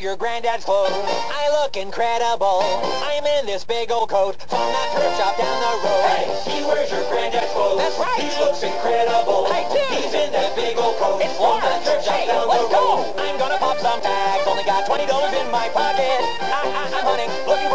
your granddad's clothes. I look incredible. I'm in this big old coat from that thrift shop down the road. Hey, he wears your granddad's clothes. That's right. He looks incredible. I do. He's in that big old coat It's from large. that thrift shop Hey, down let's the go. I'm gonna pop some tags. Only got $20 in my pocket. I, I, I'm hunting, looking for.